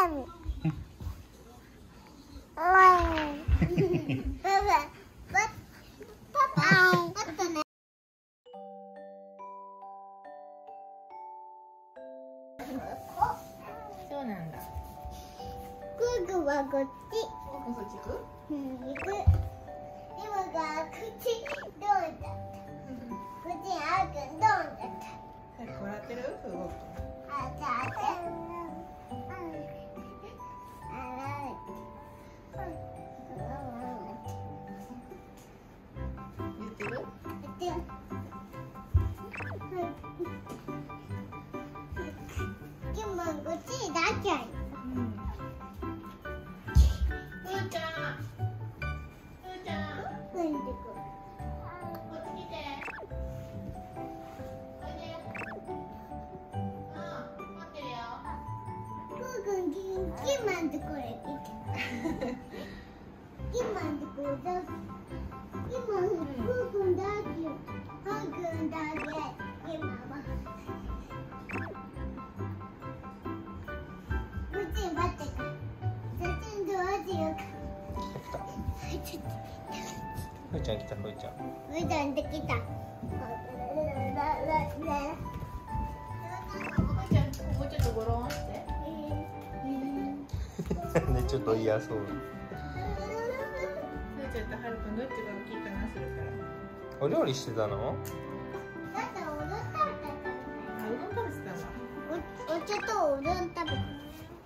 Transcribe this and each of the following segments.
そくんききまんとこれ来て。きまんとこれだ。きまんくくんだけ。はくんだけ。きまは。こっち待ってか。写真どう。ちょっと。ふーちゃん来たふーちゃんふーちゃんできた。ふーちゃん、もうちょっとゴロンして。で ちょっと嫌そうちゃんとはるくんどっちが大きいかなするから。お料理してたの？だっておどん食べたあ、うどん食べてたわ。おお茶とおどん食べた。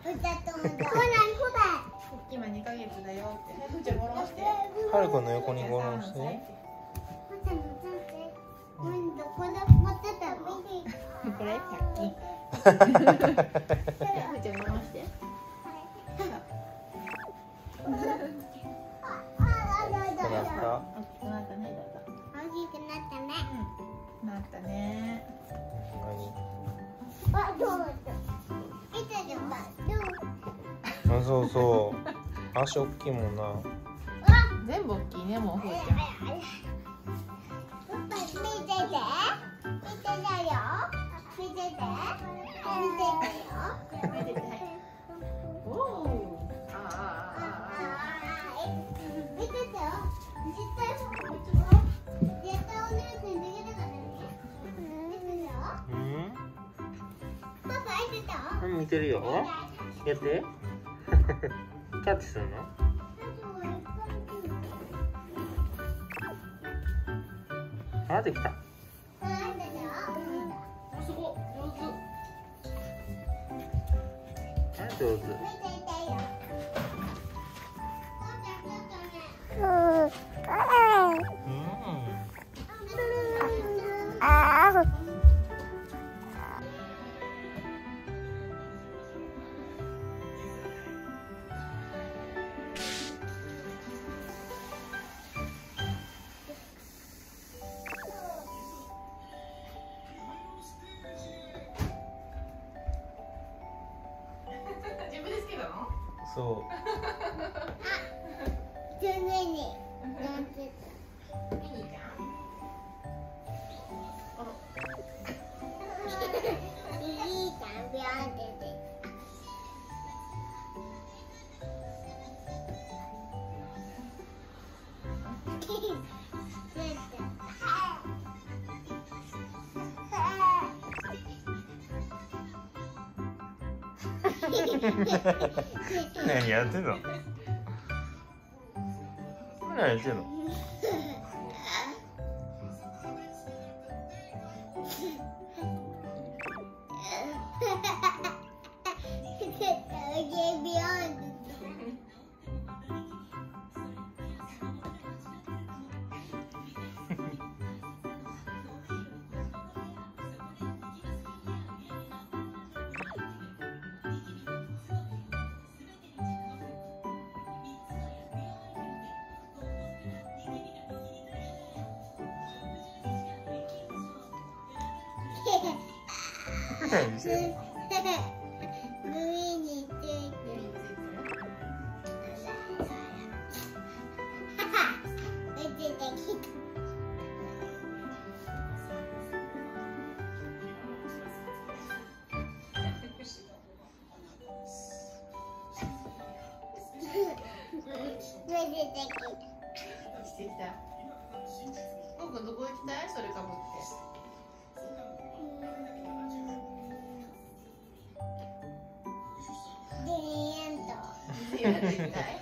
お茶とおどん。ほらほら。今二ヶ月だよって。はいふーちゃんゴロンして。はるくんの横にゴロンしてほらもちゃんって。うんどこで持ってたの？これ？百均。ふーちゃんゴロンして。ああららこう。な。ったね、あどう。あそうそう。足大きいもんな全部大きいね、もう。ふーちゃん。見てて。見てたよ。見てて。見て。て。よ。見てるよ。やって。キャッチするの？あできた。上手。何やってんの？何やってんの？何してんの海に对对对对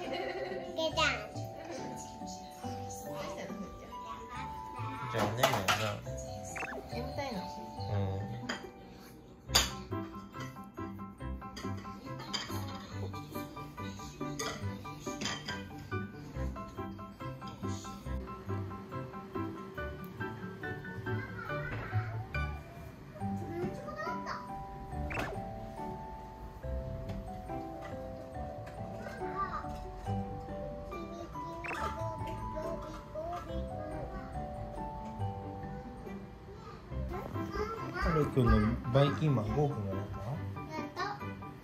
くんの？バイキンマンゴーくんがなんか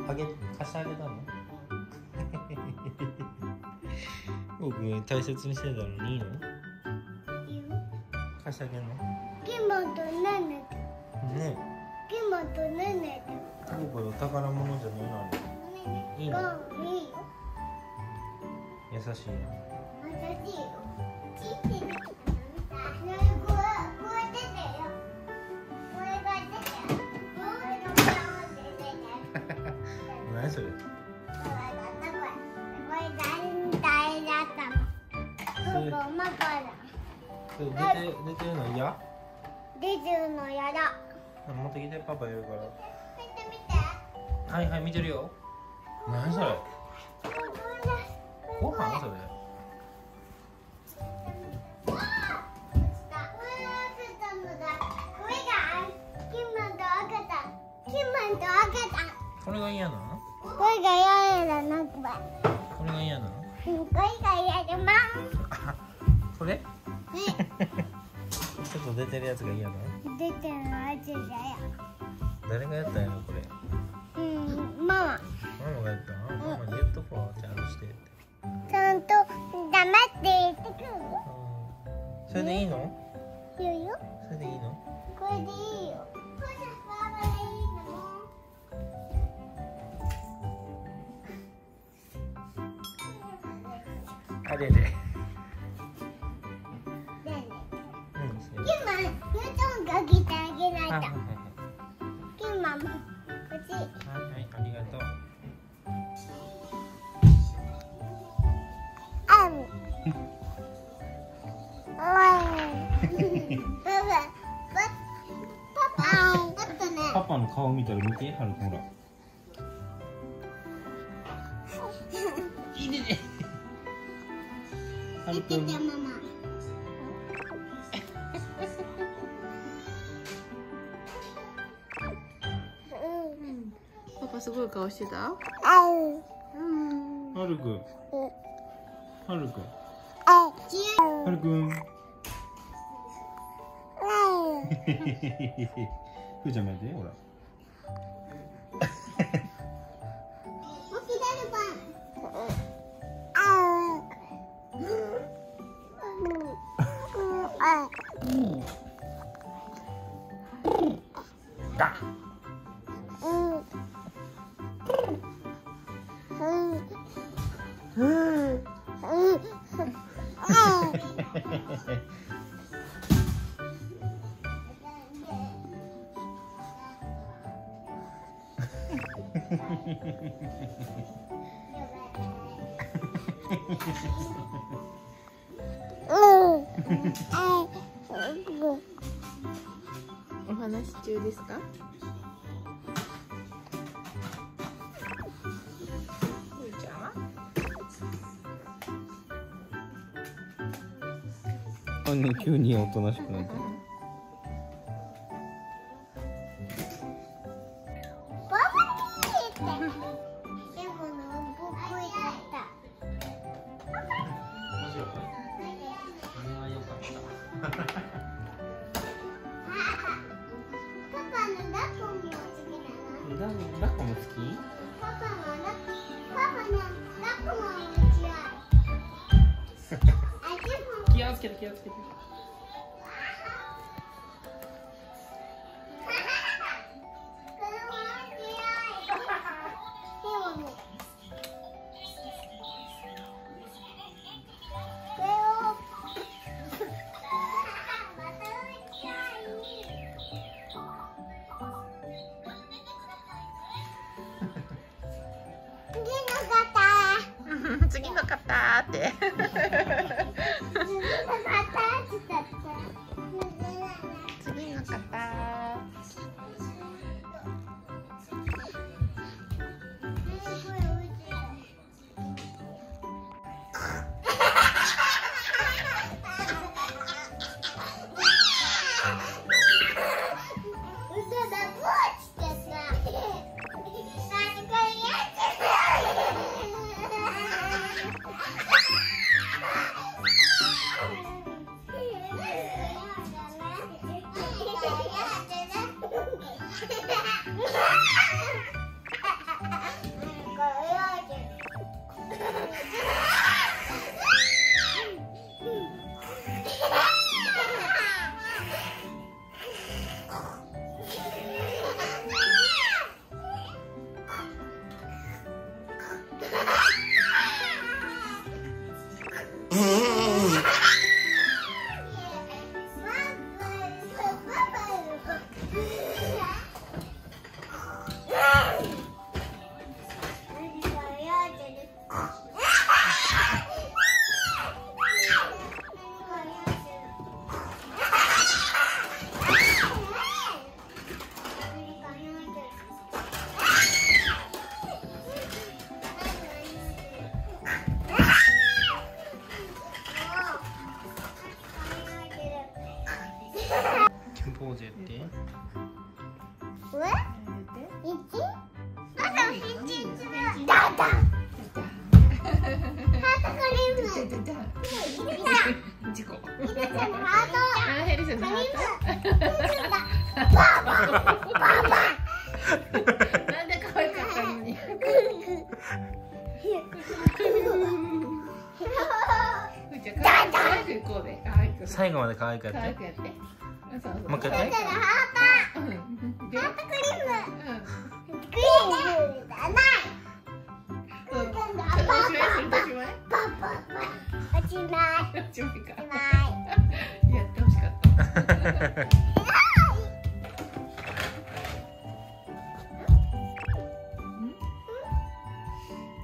あげ貸してあげたの？ゴーくん大切にしてたの？にいいの？貸してあげるの？キモとネネねキモとネネゴーくんの？宝物じゃないの？いいの？いいよ優しい私よここマカだ。それ出て出てるの嫌出てるのやだ。持ってきてパパやるから見て見て。はいはい見てるよ何それご飯それこれ。が。嫌なのこれが嫌だな。これが嫌なのこれ？ちょっと出てるやつが嫌なの出てるやつだよ。誰がやったんやろこれ？うん、ママ。ママがやった？のママに言っとこう。ちゃんとして。ちゃんと黙って言ってくる。うん。それでいいの？言うよ。それでいいの？これでいいよ。あれ。でねえねてキマ、ユトンが来てあげないと。キマも、こっち。はいはいはい。ありがとうあん。パ。パ、パ。パ、の顔見たら見てはるほらはるくん見てて、ママ。パパすごい顔してたあう。うん。はるくんはるくんあ、ちゅはるくんう。ふーちゃんもやってほらお話し中ですか？あの急におとなしくなってバも。気ポーズやって？事故あヘリさんのハートなんで可愛かったのに。ふーちゃん可愛く行こうで可愛く。最後まで可愛くやって可愛くやってもう一回やってうんでう。んうんおしまいするとしまいい。い。やってほしかった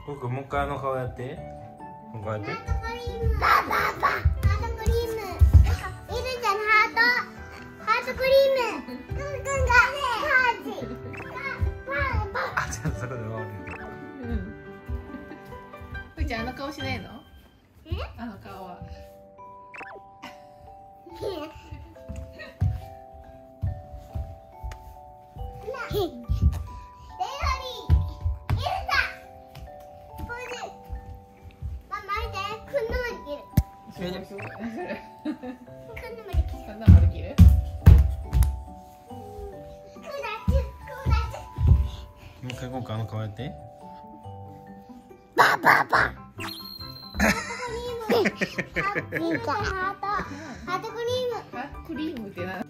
僕もう一回あの顔やって。もう一回やって切る。それでそうだねくんなまで切る。もう一回今回あの顔やってバババ。ハートクリーム。ハート。ハートクリーム。あクリームってな